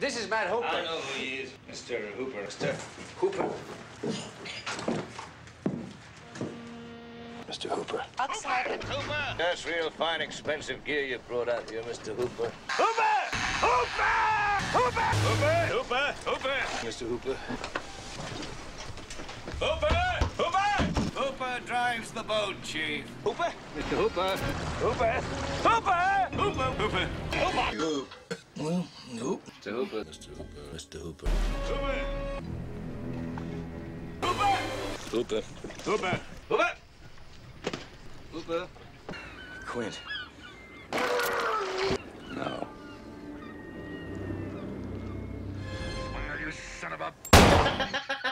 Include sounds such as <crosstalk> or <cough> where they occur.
This is Matt Hooper. I know who he is, Mr. Hooper. Mr. Hooper. Mr. Hooper. Outside. Hooper! That's real fine, expensive gear you brought out here, Mr. Hooper. Hooper! Hooper! Hooper! Hooper! Hooper! Hooper! Mr. Hooper. Hooper! Hooper! Hooper drives the boat, Chief. Hooper! Mr. Hooper. Hooper! Hooper! Hooper! Hooper! Hooper! Well, nope. Mr. Hooper. Mr. Hooper. Mr. Hooper. Hooper. Hooper. Hooper. Hooper. Hooper. Quint. No. Well, you son of a... <laughs>